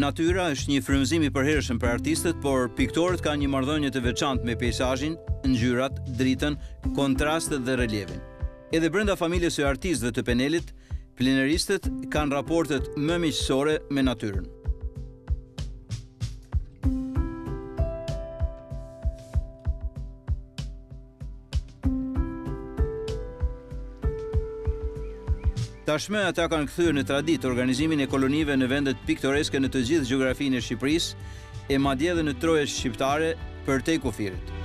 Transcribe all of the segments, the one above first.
Natyra është një frymëzim i përhershëm për artistët, por piktorët kanë një marrëdhënie të veçantë me peizazhin, ngjyrat, dritën, kontrastet dhe relievin. Edhe brenda familjes së artistëve të penelit, Pleneristët kanë raportet më miqësore me natyrën. Tashmë ata kanë kthyer në traditë organizimin e kolonive në vendet piktoreske në të gjithë gjeografinë e Shqipërisë, e madje edhe në trojet shqiptare përtej kufirit.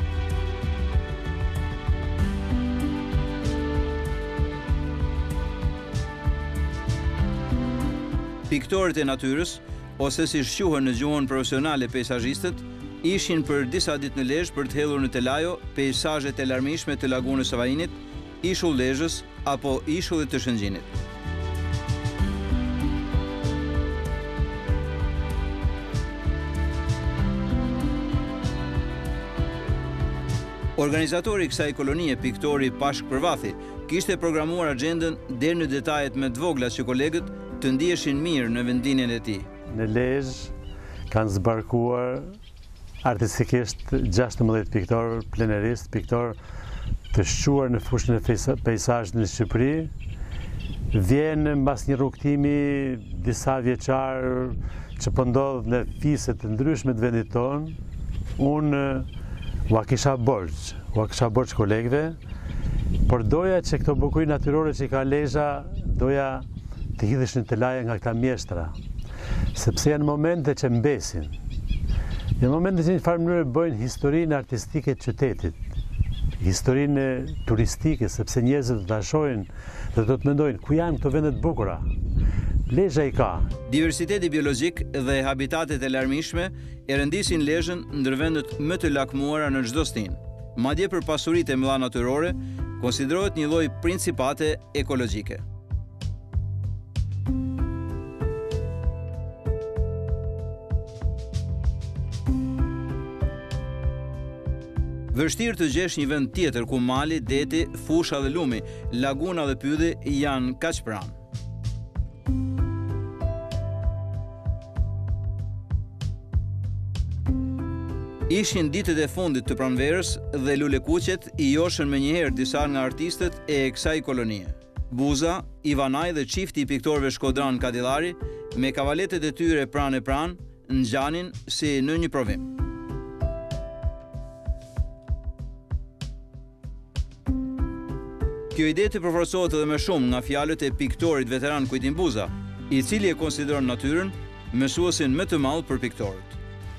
Piktorët e natyrës, ose siç quhen në gjuhën profesionale pejsazhistët, ishin për disa ditë në Lezhë për të hedhur në telajo pejsazhet e larmishme të lagunës së Vainit, Ishull Lezhës apo Ishullit të Shëngjinit. Organizatori i kësaj kolonie, piktori Pashk Përvathi, kishte programuar axhendën deri në detajet më të vogla që kolegët të ndiheshin mirë në vendlindjen e tij. Në Lezhë kanë zbarkuar artistikisht gjashtëmbëdhjetë piktorë, pleneristë, piktorë të shquar në fushën e pejsazhit në Shqipëri, vjen mbas një rrugëtimi disavjeçar që po ndodh në vise të ndryshme të vendit tonë, unë ua kisha borxh, ua kisha borxh kolegëve, Por doja që këto bukuri natyrore që i ka Lezha, doja të hidheshin në telajo nga këta mjeshtra, sepse janë momente që mbesin. Janë momente që njëfarë mënyre bëjnë historinë artistike të qytetit, historinë turistike, sepse njerëzit do ta shohin dhe do të mendojnë, ku janë këto vende të bukura? Lezha i ka. Diversiteti biologjik dhe habitatet e larmishme e rendisin Lezhën ndër vendet më të lakmuara në çdo stinë. Madje për pasuritë e mëdha natyrore konsiderohet një lloj principate ekologjike. Vështirë të gjesh një vend tjetër ku mali, deti, fusha dhe lumi, laguna dhe pylli janë kaq pranë. Ishin ditët e fundit të pranverës dhe lulekuqet i joshën menjëherë disa nga artistët e kësaj kolonie. Buza, Ivanaj dhe çifti i piktorëve Shkodran Kadilari me kavaletet e tyre pranë e pranë ngjanin si në një provim. Kjo ide të përforcohet edhe më shumë nga fjalët e piktorit veteran Kujtim Buza, i cili e konsideron natyrën mësuesin më të madh për piktorët.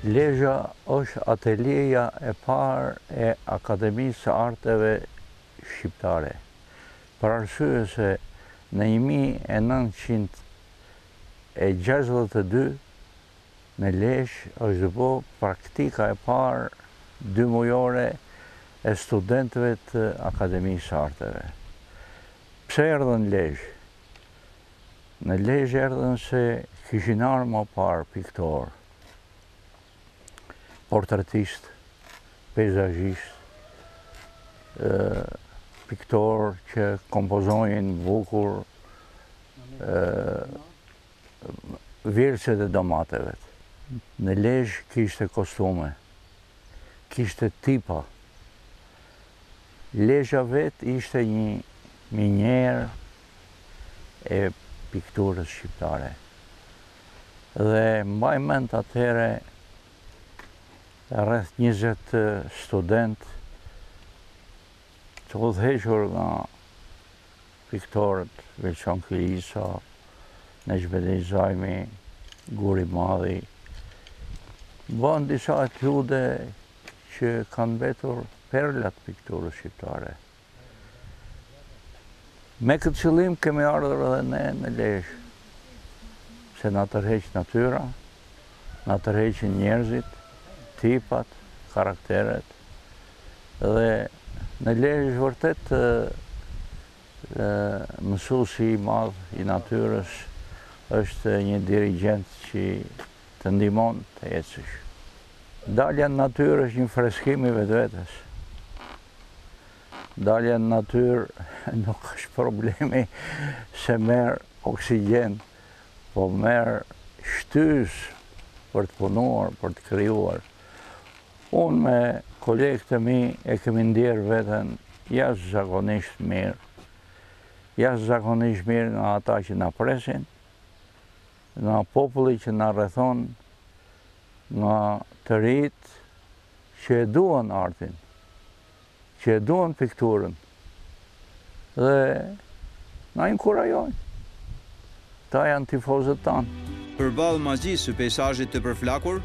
Lezha është atelieja e parë e Akademisë së Arteve Shqiptare, për arsye se në një mijë e nëntëqind e gjashtëdhjetë e dy Në Lezhë është bo praktika e parë dymujore e studentëve të Akademisë së Arteve. Pse erdhën në Lezhë? Në Lezhë erdhën se kishin ardh më parë piktorë, portretistë, peizazhistë, piktorë që kompozojnë bukur, virset e domatevet. Në Lezhë kishte kostume. Kishte tipa. Lezha vetë ishte një minierë e pikturës shqiptare. Dhe mbaj mend atëherë rreth njëzet studentë të udhëhequr nga Piktorët Vilson Kilica, Nexhmedin Zajmi, Guri Madhi, bënë disa etjude që kanë mbetur perla t'pikturës shqiptare. Me këtë qëllim kemi ardhur edhe ne në Lezhë, se na tërheq natyra, na tërheqin njerëzit, tipat, karakteret, Dhe në Lezhë vërtet mësuesi i madh i natyrës është një dirigjent që të ndihmon të ecësh. Dalja në natyrë është një freskim i vetvetes. Dalja në natyrë nuk është problemi se merr oksigjen, po merr shtysë për të punuar, për të krijuar. Unë me kolegë të mi e kemi ndjerë veten jashtëzakonisht mirë. Jashtëzakonisht mirë nga ata që na presin, nga populli që na rrethon, nga të rijtë që e duan artin. që e duan pikturën dhe na inkurajojnë. Këta janë tifozët tanë. Përballë magjisë së peisazhit të përflakur,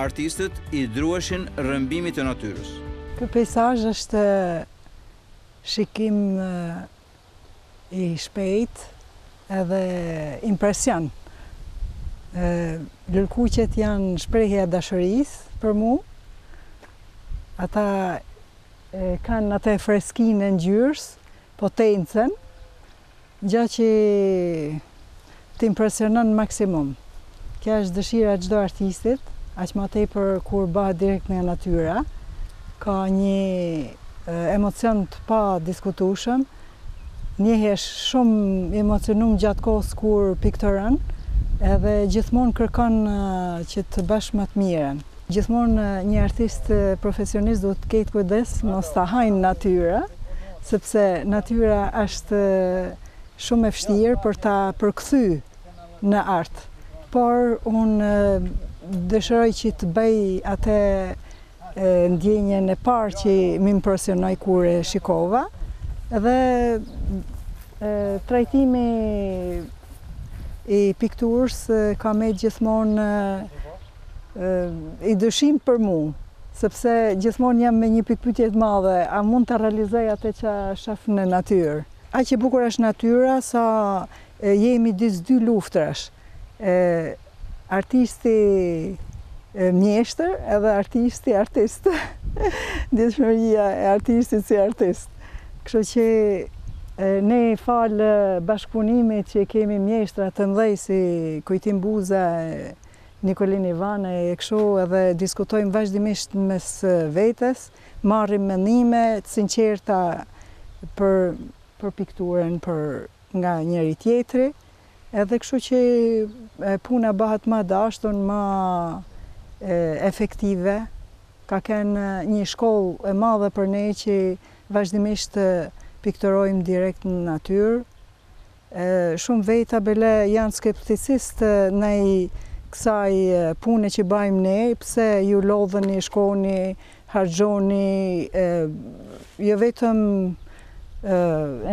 artistët i drueshin rrëmbimit të natyrës. Ky peisazh është shikim. I shpejtë edhe impresion. Lulëkuqet janë shprehje e dashurisë për mu. Ata e kanë atë freskinë e ngjyrës, potencën, gjë që Të impresionon në maksimum. Kjo është dëshira e çdo artistit, aq ma tepër kur bahet direkt nga natyra. Ka një emocion të padiskutueshëm. Ndjehesh shumë i emocionum gjatë kohës kur pikturon, edhe gjithmonë kërkon që të bash ma të mirën. Gjithmonë një artist profesionist duhet të ketë kujdes mos ta hajë natyra, sepse natyra është shumë e vështirë për ta përkthy në art, por unë dëshiroj që të bëj atë ndjenjën e parë që m'impresionoi kur e shikova dhe trajtimi i pikturës ka met gjithmonë i dyshimt për mu, sepse gjithmonë jam me një pikëpyetje të madhe, a mund ta realizoj atë që shef në natyrë? Aq e bukur është natyra sa je midis dy luftrash, artisti mjeshtër edhe artisti artist. Ndjeshmëria e artistit si artist. Kështu që ne falë bashkëpunimit që kemi mjeshtra të mëdhenj si Kujtim Buza e Nikolin Ivanaj e kështu edhe diskutojmë vazhdimisht mes vetes, Marrim mendime të sinqerta për për pikturën, për nga njëri tjetri, edhe kështu që puna bahet ma e dashtun, ma efektive. Ka kenë një shkollë e madhe për ne që vazhdimisht pikturojmë direkt në natyrë. Shumë veta bile janë skepticist ndaj ksaj pune që bajmë ne pse ju lodheni shkoni harxhoni jo vetëm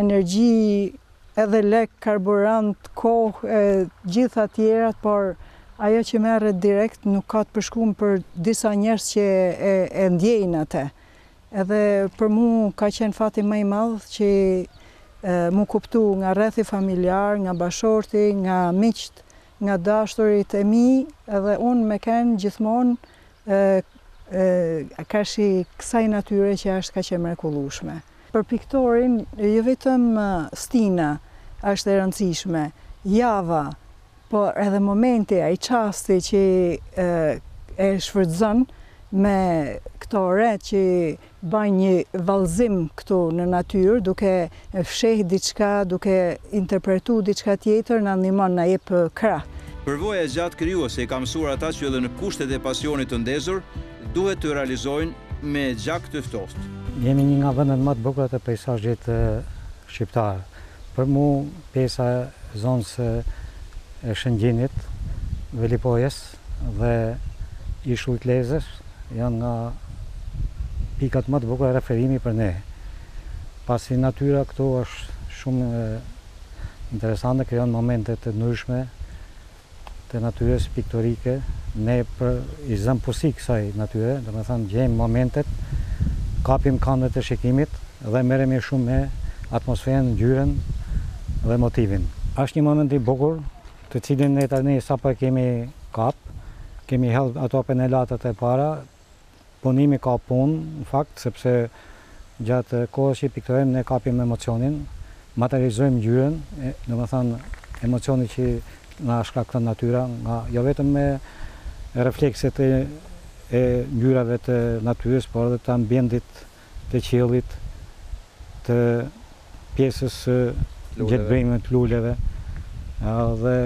energji edhe lek karburant kohë e të gjitha tjerat por ajo që merret direkt nuk ka të përshkrum për disa njerëz që e ndjejnë ate Edhe për mu ka qenë fati ma i madh që m'u kuptu nga rrethi familjar, nga bashkëshorti, nga miqtë, nga dashtunit e mi edhe unë me kenë gjithmonë karshi kësaj natyre që asht kaq e mrekullushme. Për piktorin jo vetëm stina asht e rëndësishme, java, Por edhe momenti, ai çasti që e shfrytëzon me këto re që bajnë një vallëzim këtu në natyrë, duke fshehë diçka, duke interpretu diçka tjetër, na ndihmon, na jep krah. Përvoja e gjatë krijuese i ka mësuar ata që edhe në kushtet e pasionit të ndezur, duhet të realizojnë me gjak të ftohtë. Jemi një nga vendet ma të bukura të peisazhit shqiptar. Për mu pjesa e zonës së Shëngjinit, Velipojës dhe ishullit Lezhë janë nga pikat ma të bukura referimi për ne, pasi natyra këtu asht shumë interesante, krijon momente të ndryshme të natyrës piktorike, ne i zamë pusi kësaj natyre, domethanë gjejmë momentet, kapim kandet e shikimit dhe merremi shumë me atmosferën, ngjyrën dhe motivin. Është një moment i bukur, të cilin ne tani sapo e kemi kapë, kemi hedhë ato penelatat e para, Punimi ka punë, në fakt, sepse gjatë kohës që pikturojmë ne kapim emocionin, materializojmë ngjyrën, domethanë emocionin që na shkakton natyra, nga jo vetëm me reflekset e ngjyrave të natyrës, por edhe të ambientit. të qiellit, të pjesës së gjelbërimit, luleve, dhe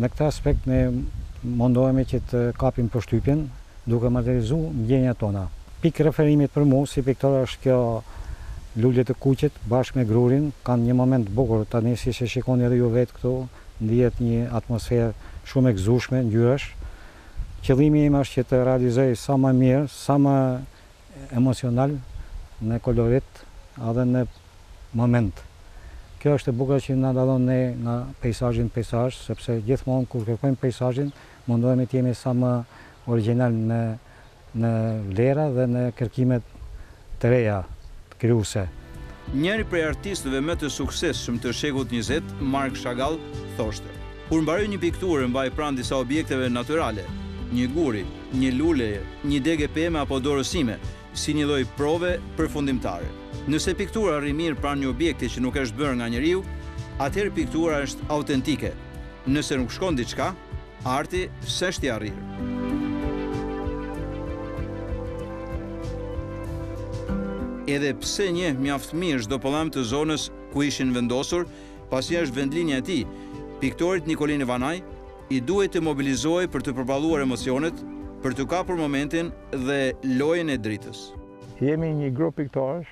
në këtë aspekt ne mundohemi që të kapim përshtypjen duke materializu ndjenjat tona. Pikë referimit për mu si piktor është kjo lulet e kuqe bashkë me grurin, kanë një moment të bukur, tani siç e shikoni edhe ju vetë këtu, ndihet një atmosferë shumë e gëzueshme ngjyrash. Qëllimi im është që të realizoj sa më mirë, sa më emocional në kolorit edhe në moment kjo është e bukura që na dallon ne nga peisazhi në peisazh sepse gjithmonë kur kërkojmë peisazhin mundohemi të jemi sa më origjinal në në vlera dhe në kërkime të reja. krijuese. Njëri prej artistëve më të suksesshëm të shekullit njëzet, Mark Chagall, thoshte, Kur mbaroj një pikturë e mbaj pranë disa objekteve natyrale, një guri, një luleje, një degë peme apo dorës sime, si një lloj prove përfundimtare. Nëse piktura rri mirë pranë një objekti që nuk është bërë nga njeriu, atëherë piktura është autentike. Nëse nuk shkon diçka, Arti s'është i arrirë. Edhe pse njeh mjaft mirë çdo pëllëmbë të zonës ku ishin vendosur, pasi është vendlindja e tij, piktorit Nikolin Ivanaj i duhej të mobilizohej për të përballuar emocionet, për të kapur momentin dhe lojën e dritës. Jemi një grup piktorësh,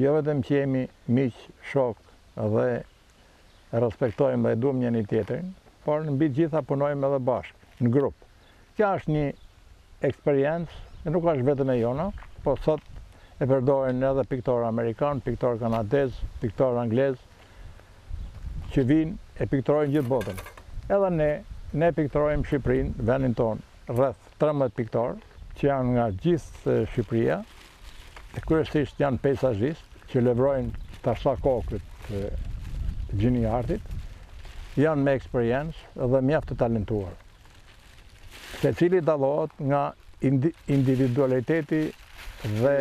jo vetëm që jemi miq, shokë dhe e respektojmë dhe e duam njëri-tjetrin, por ne mbi të gjitha punojmë edhe bashkë, në grup. Kjo është një eksperiencë, nuk është vetëm e jona, po sot e përdorin edhe piktorë amerikanë, piktorë kanadezë, piktorë anglezë, që vinë e pikturojnë gjithë botën. Edhe ne, ne pikturojmë Shqipërinë, vendin tonë, rrëth. Trembëdhjetë piktorë që janë nga gjithë Shqipëria dhe kryesisht janë peizazhistë që lëvrojnë tash sa kohë këtë gjini arti, janë me eksperiencë dhe mjaft të talentuar. Secili dallohet nga individualiteti dhe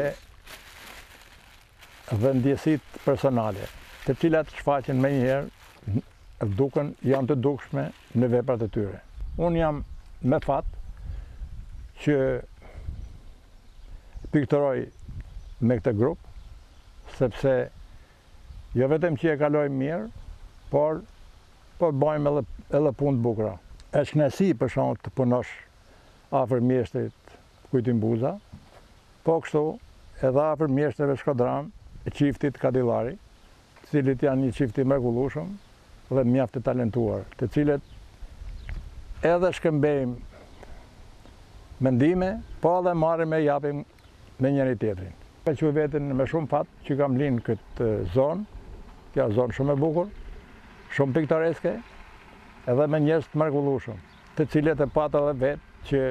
dhe ndjesitë personale, të cilat shfaqen menjëherë duken janë të dukshme në veprat e tyre. Unë jam me fat që pikturoj me këtë grup, sepse jo vetëm që e kaloj mirë, por po bëjmë edhe edhe punë të bukura. Është kënaqësi për shembull të punosh afër mjeshtrit Kujtim Buza, po kështu edhe afër mjeshtrave shkodranë e çiftit Kadillari, të cilët janë një çift i mrekullueshëm dhe mjaft të talentuar, të cilët edhe shkëmbejmë mendime, po edhe marrim e japim me njëri-tjetrin. E quaj veten me shumë fat që kam lind n'këtë zonë, kjo është zonë shumë e bukur, shumë piktoreske, edhe me njerëz të mrekullueshëm. të cilët e patë dhe vetë që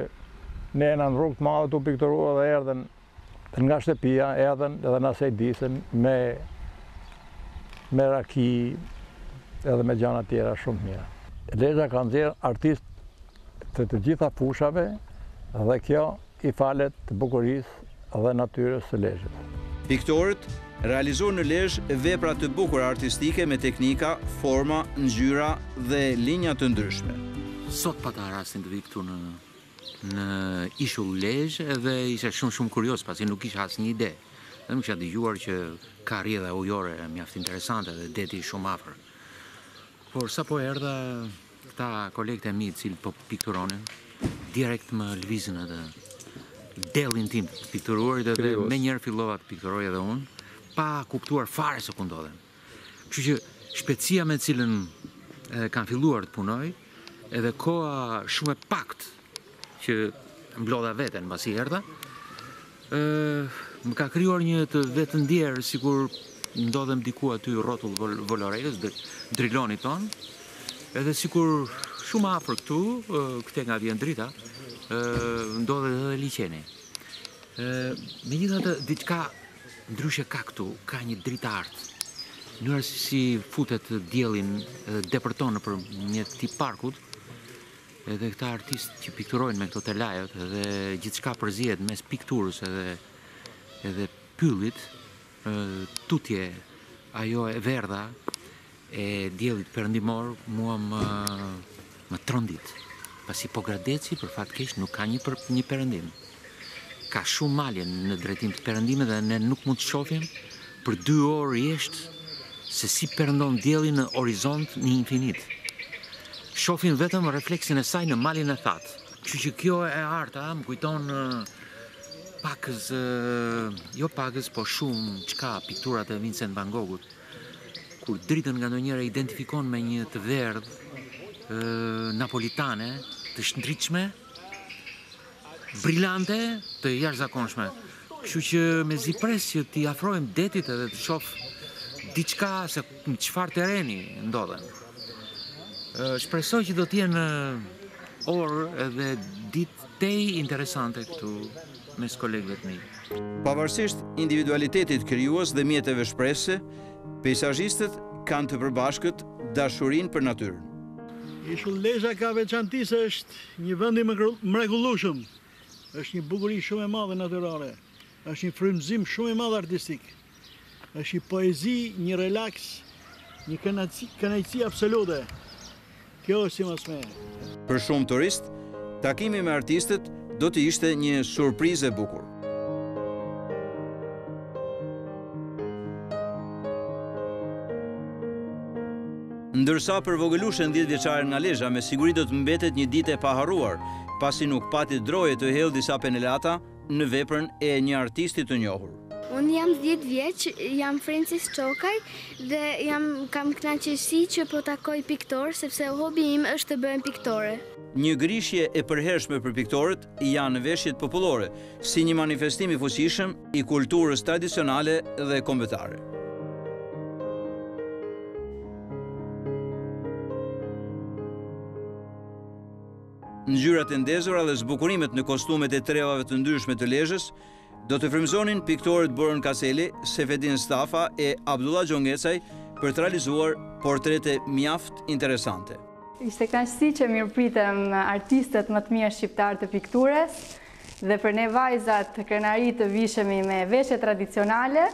ne në në rrugë të madhe tu pikturu dhe erdhen nga shtëpia, erdhen edhe na sajdisën me me raki edhe me gjana tjera shumë të mira. Lezha ka nxjerrë artistë të të gjitha fushave dhe kjo i falet bukurisë dhe natyrës së Lezhës. Piktorët realizuan në Lezhë vepra të bukura artistike me teknika, forma, ngjyra dhe linja të ndryshme. Sot pata rastin të vij këtu në në Ishull Lezhë dhe isha shumë shumë kurioz pasi nuk kisha asnjë ide. Vetëm kisha dëgjuar që ka rrjedha ujore mjaft interesante dhe deti shumë afër. Por sapo erdha Këta kolegët e mi të cilët po pikturonin, direkt më lëvizën edhe dellin tim të pikturuarit edhe menjëherë fillova të pikturoj edhe unë, pa kuptuar fare se ku ndodhem. Kështu që shpejtësia me të cilën kam filluar të punoj, edhe koha shumë e paktë që mblodha veten pasi erdha, ë më ka krijuar një të vetëndjerë sikur ndodhem diku aty rrotull Volorekës, Drilonit tonë. Edhe sikur shumë afër këtu, këtej nga vjen drita, ë ndodhet edhe liqeni. ë Megjithatë diçka ndryshe ka këtu, ka një dritë të artë. Mënyra si futet dielli dhe depërton nëpërmjet këtij parkut, Edhe këta artistë që pikturojnë me këto telajot dhe gjithçka përzihet mes pikturës edhe edhe pyllit, tutje ajo e verdha e diellit perëndimor mua më më trondit, pasi Pogradeci për fat keq nuk ka një për, një perëndim. Ka shumë male në drejtim të perëndimit dhe ne nuk mund të shofim për dy orë rresht se si perëndon dielli në horizont në infinit. Shofim vetëm refleksin e saj në Malin e Thatë. Kështu që kjo e arta më kujton pakëz, jo pakëz, po shumëçka pikturat e Vincent Van Goghut, kur dritën ngandonjëherë e identifikon me një të verdhë napolitane të shndritshme, Brilante, të jashtëzakonshme. Kështu që mezi pres që t'i afrohem detit edhe të shof diçka se në çfarë terreni ndodhem. Shpresoj që do të jenë orë edhe ditë tejet interesante këtu mes kolegëve të mi. Pavarësisht individualitetit krijues dhe mjeteve shprehëse, peisazhistët kanë të përbashkët dashurinë për natyrën. Ishull Lezha ka veçanti se është Një vend i mrekullueshëm, është një bukuri shumë e madhe natyrale, është një frymëzim shumë i madh artistik, është një poezi, një relaks, një kënaqësi absolute. Kjo është si më së miri. Për shumë turistë, takimi me artistët do të ishte një surprizë e bukur. Ndërsa për vogëlushen 10 vjeçare nga Lezha me siguri do të mbetet një ditë e paharruar, pasi nuk pati droje të hedhë disa penelata në veprën e një artisti të njohur. Unë jam 10 vjeç, jam Francis Çokaj dhe jam kam kënaqësi që po takoj piktorë sepse hobi im është të bëhem piktore. Një grishje e përhershme për piktorët janë veshjet popullore, si një manifestim i fuqishëm i kulturës tradicionale dhe kombëtare. Ngjyrat e ndezura dhe zbukurimet në kostumet e trevave të ndryshme të Lezhës Do të frymëzonin piktorët Boron Kaseli, Sefedin Stafa e Abdullah Gjongecaj për të realizuar portrete mjaft interesante. Ishte kënaqësi që mirëpritëm artistët më të mirë shqiptarë të pikturës dhe për ne vajzat krenari të vishemi me veshje tradicionale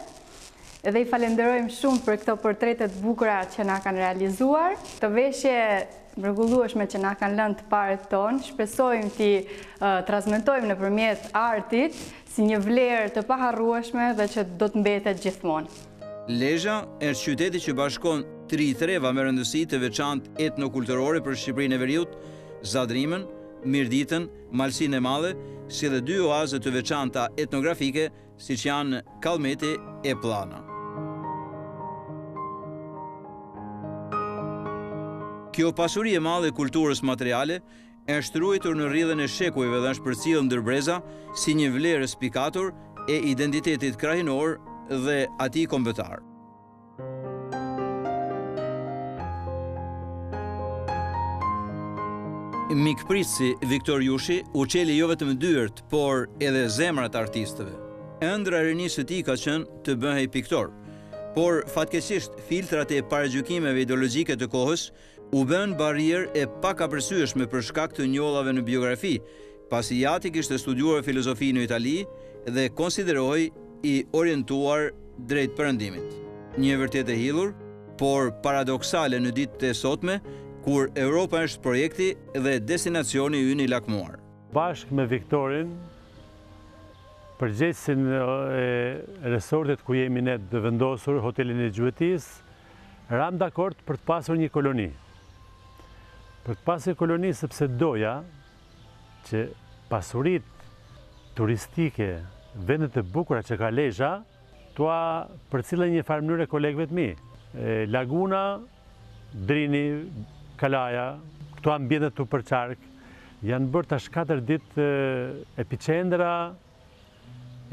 Dhe i falenderojmë shumë për këto portrete të bukura që na kanë realizuar. Këto veshje të mrekullueshme që na kanë lënë të parët tonë, shpresojmë t'i transmetojmë nëpërmjet artit si një vlerë të paharrueshme dhe që do të mbetet gjithmonë. Lezha është qyteti që bashkon tri treva me rëndësi të veçantë etnokulturore për Shqipërinë e Veriut, Zadrimën, Mirditën, Malësinë e Madhe, si dhe dy oaze të veçanta etnografike, Siç janë Kallmeti e Pllana. Kjo pasuri e madhe e kulturës materiale është ruajtur në rrjedhën e shekujve dhe është përcjellë ndër breza si një vlerë e spikatur e identitetit krahinor dhe atij kombëtar. Mikpritësi Viktor Jushi u çeli jo vetëm dyert, por edhe zemrat artistëve. Ëndrra e rinisë së tij ka qënë të bëhej piktor, por fatkeqësisht filtrat e paragjykimeve ideologjike të kohës u bënë barrierë e pakapërcyeshme për shkak të njollave në biografi, pasi i ati kishte studiuar filozofi në Itali dhe konsiderohej i orientuar drejt Perëndimit. Një e vërtetë e hidhur, por paradoksale në ditët e sotme, kur Europa është projekti dhe destinacioni ynë i lakmuar. Bashkë me Viktorin, përgjegjësin e resortit ku jemi ne të vendosur, Hotelin e Gjuetisë, Ramë dakord për të pasur një koloni. Për të pasur koloni sepse doja që pasuritë turistike, vendet e bukura që ka Lezha, t'ua përcillja një farë mënyre kolegëve të mi. Laguna, Drini, Kalaja, këto ambiente të përqark, janë bërë tash 4 ditë epiqendra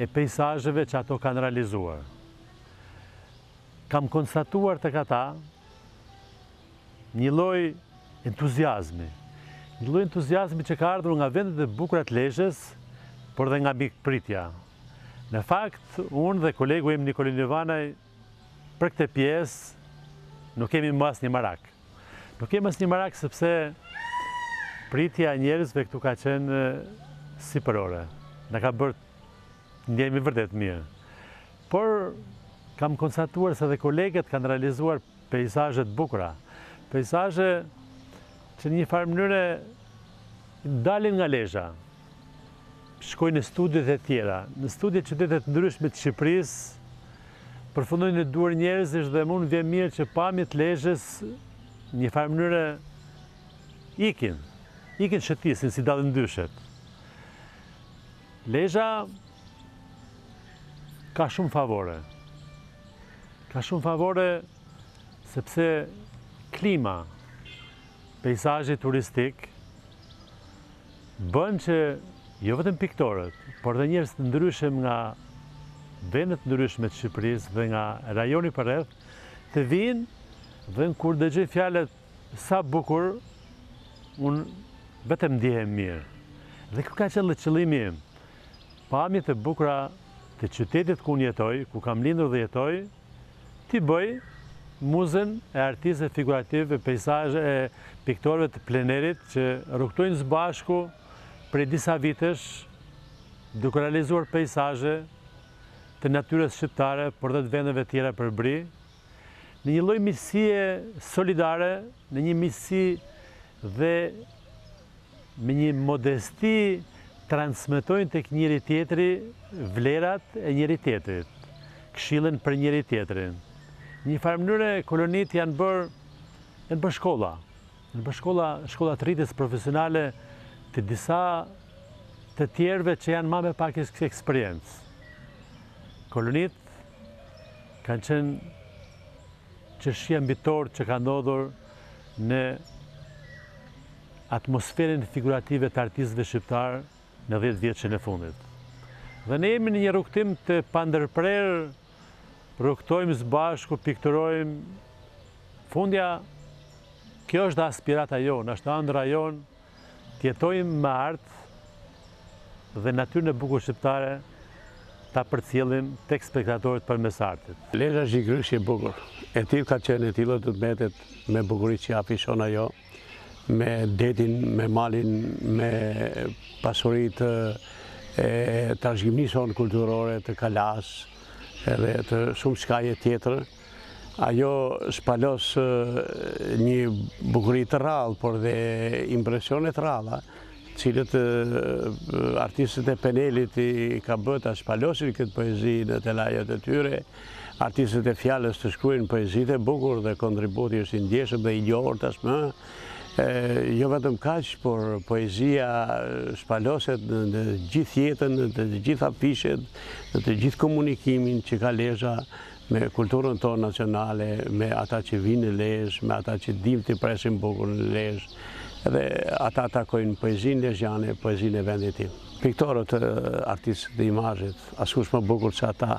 e peizazheve që ato kanë realizuar. Kam konstatuar tek ata një lloj entuziazmi, një lloj entuziazmi që ka ardhur nga vendet e bukura të Lezhës, por dhe nga mikpritja. Në fakt, unë dhe kolegu im Nikolin Ivanaj, Për këtë pjesë nuk kemi më asnjë marak. Nuk kemi më asnjë marak sepse pritja e njerëzve këtu ka qenë sipërore. Na ka bërë të ndihemi vërdet mirë. Por kam konstatuar se edhe kolegët kanë realizuar Peisazhe të bukura, peisazhe që në një farë mënyre dalin nga Lezha, shkojnë në studiot e tjera, në studio, qytete të ndryshme të Shqipërisë, përfundojnë në duar njerëzish dhe mu m'vjen mirë që pamjet e Lezhës një farë mënyre ikin, ikin shëtisin si dallëndyshet. Lezha ka shumë favore. Ka shumë favore sepse klima, peisazhi turistik, bën që jo vetëm piktorët, por edhe njerëz të ndryshëm nga vende të ndryshme të Shqipërisë dhe nga rajoni përreth, të vijnë dhe unë kur dëgjoj fjalët sa bukur, unë vetëm ndihem mirë. Dhe ky ka qenë dhe qëllimi Pamje të bukura të qytetit ku unë jetoj, ku kam lindur dhe jetoj, t'i bëj muzën e artistëve figurativë e peisazhe e piktorëve të plenerit që rrugëtojnë së bashku prej disa vitesh duke realizuar peisazhe të natyrës shqiptare, por dhe të vendeve tjera përbri. në një lloj miqësie solidare, në një miqësi dhe me një modesti transmetojnë tek njëri-tjetri vlerat e njëri-tjetrit, këshillën për njëri-tjetrin. Një farë mënyre kolonitë janë bërë janë bërë shkolla, janë bërë shkolla të rritjes profesionale të disa të tjerëve që janë ma me pak eksperiencë. Kolonitë Kanë qenë qershia mbi tortë që ka ndodhur në atmosferën figurative të artistëve shqiptarë në 10-vjeçin e fundit. Dhe ne jemi në një rrugëtim të pandërprerë, rrugëtojmë së bashku, pikturojmë. Fundja, kjo është aspirata jonë, është andrra jonë, Të jetojmë me art dhe natyrën e bukur shqiptare ta përcjellim tek spektatorët përmes artit. Lezha është një zonjushë e bukur. E tillë ka qenë, e tillë do të mbetet me bukuritë që afishon ajo, me detin, me malin, me pasuritë e trashëgimisë sonë kulturore, të Kalasë edhe të shumëçkaje tjetër. Ajo shpalos një bukuri të rrallë, por dhe impresione të rralla, të cilat artistët e penelit i ka bërë ta shpalosin këtë poezi në telajat e tyre. Artistët e fjalës të shkruajnë poezitë e bukura dhe kontributi është i ndjeshëm dhe i njohur tashmë. Jo vetëm kaq, por poezia shpaloset në gjithë jetën, në të gjitha afishet, në të gjithë komunikimin që ka Lezha me kulturën tonë nacionale, me ata që vijnë në Lezhë, me ata që dimë t'i presim bukur në Lezhë, edhe ata takojnë poezinë lezhjane, poezinë e vendit tim. Piktorët, artistët e imazhit, askush më bukur se ata,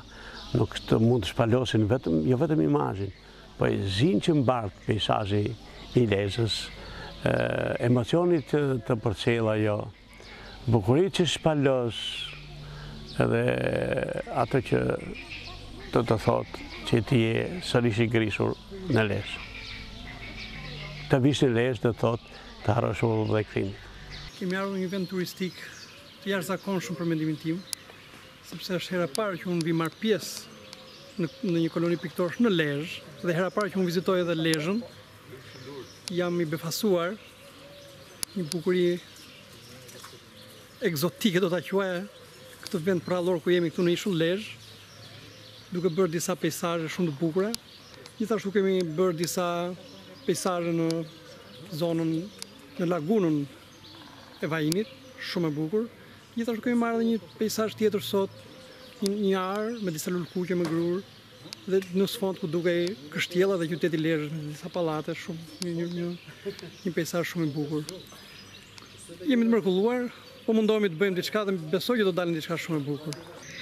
nuk do mund të shpalosin vetëm, jo vetëm imazhin, poezinë që mbart peisazhi i Lezhës, emocionin që përcjell ajo, Bukuri që shpalos edhe atë që do të thotë që ti je sërish i grishur në Lezhë. Të vish në Lezhë do të thotë të harrosh udhën e kthimit. Kemi ardhur në një vend turistik të jashtëzakonshëm për mendimin tim, sepse është hera e parë që unë vij marr pjesë në një koloni piktorësh në Lezhë, dhe hera e parë që unë vizitoj edhe Lezhën, Jam i befasuar, një bukuri ekzotike do ta quaja këtë vend përrallor ku jemi këtu në Ishull Lezhë, duke bërë disa pejsazhe shumë të bukura. Gjithashtu kemi bërë disa pejsazhe në zonën në lagunën e Vainit, shumë e bukur. Gjithashtu kemi marrë edhe një pejsazh tjetër sot, një arë me disa lulkuqe me grurë. dhe në sfond ku dukej kështjella dhe qyteti i Lezhës me disa pallate shumë një një një një peisazh shumë i bukur. Jemi të mrekulluar, po mundohemi të bëjmë diçka dhe besoj që do dali diçka shumë e bukur.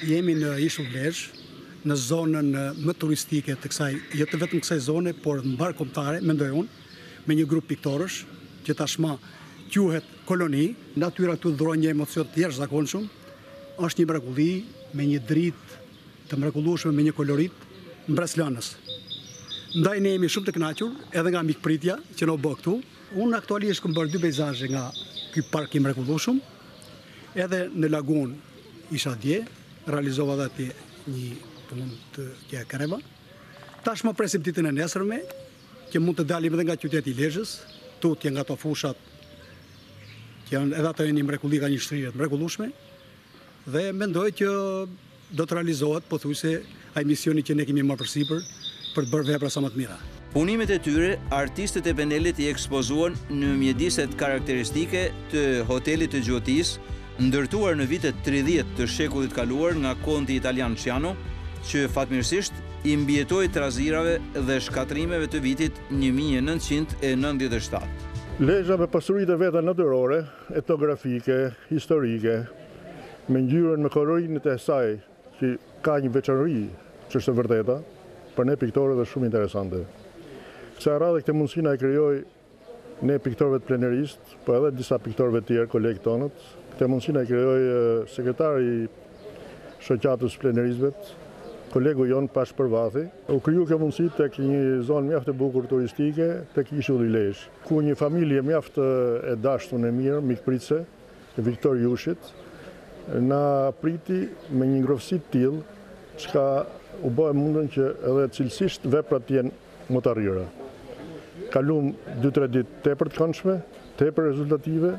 Jemi në Ishull Lezhë, në zonën më turistike të kësaj, jo vetëm kësaj zone, por mbarëkombëtare, mendoj unë, me një grup piktorësh që tashmë quhet koloni. Natyra këtu dhuron një emocion të jashtëzakonshëm. Është një mrekulli me një dritë Të mrekullueshme me një kolorit mbresëlënës. Ndaj ne jemi shumë të kënaqur edhe nga mikpritja që na u bë këtu. Unë aktualisht kam bërë dy peizazhe nga ky park i mrekullueshëm. Edhe në lagunë isha dje, realizova dhe atje një punë të tja krema. Tashmë presim ditën e nesërme, që mund të dalim edhe nga qyteti i Lezhës, tutje nga ato fushat që janë edhe ato një mrekulli ka një shtrirje të mrekullueshme. Dhe mendoj që do të realizohet pothuajse ai misioni që ne kemi marrë përsipër për të bërë vepra sa më të mira. Punimet e tyre, artistët e penelit i ekspozuan në mjediset karakteristike të Hotelit të Gjuetisë, ndërtuar në vitet tridhjetë të shekullit të kaluar nga konti italian Çiano, që fatmirësisht i mbijetoi trazirave dhe shkatërrimeve të vitit një mijë e nëntëqind e nëntëdhjetë e shtatë. Lezha me pasuritë e veta natyrore etnografike, historike, me ngjyrën, me koloritin e saj që ka një veçanëri që është e vërteta, për ne piktorët është shumë interesante. Kësaj radhe këtë mundësi na e krijoi ne piktorëve pleneristë, po edhe disa piktorëve tjerë, kolegë tonët, këtë mundësi na e krijoi sekretari i shoqatës pleneristëvet, kolegu jonë Pashk Përvathi. U kriju kjo mundësi tek një zonë mjaft e bukur turistike, tek Ishull Lezhë. ku një familje mjaft e dashtun e mirë mikpritëse e Viktor Jushit na priti me një ngrohtësi të tillë çka u bë e mundun që edhe cilësisht veprat të jenë më të arrira. Kalum dy tre ditë tepër të këndshme, tepër rezultative,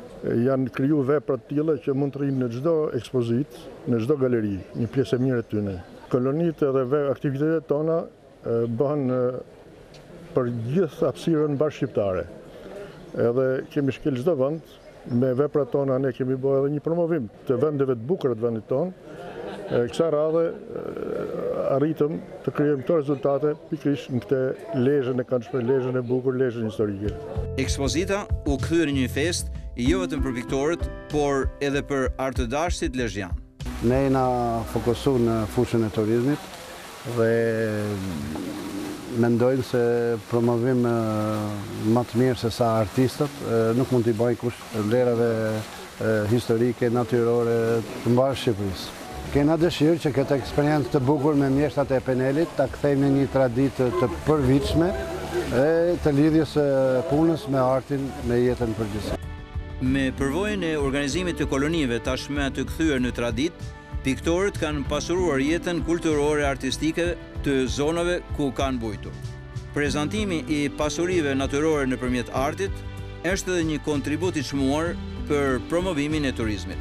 janë kriju vepra të tilla që mund të rrinë në çdo ekspozitë, në çdo galeri, një pjesë e mirë e tyne. Kolonitë edhe aktivitetet tona Bëhen për gjithë hapsirën mbarëshqiptare. Edhe kemi shkel çdo vend, me veprat tona ne kemi bo edhe një promovim të vendeve të bukura të vendit tonë, kësaj radhe arritëm të krijojmë këto rezultate pikërisht në këtë Lezhën e kandshme, Lezhën e bukur, Lezhën historike. Ekspozita u kthye në një festë, jo vetëm për piktorët, por edhe për artdashësit lezhjanë. Ne jena fokusu në fushën e turizmit, Dhe mendojmë se promovim ma të mirë se sa artistët nuk mund t'i bajnë kush vlerave historike, natyrore të mbarë Shqipërisë. Kena dëshirë që këtë eksperiencë të bukur me mjeshtrat e penelit ta kthejmë në një traditë të përvitshme e të lidhjes së punës me artin, me jetën në përgjithësi. Me përvojën e organizimit të kolonive tashmë të kthyer në traditë, Piktorët kanë pasuruar jetën kulturore artistike të zonave ku kanë bujtur. Prezantimi i pasurive natyrore nëpërmjet artit është edhe një kontribut i çmuar për promovimin e turizmit.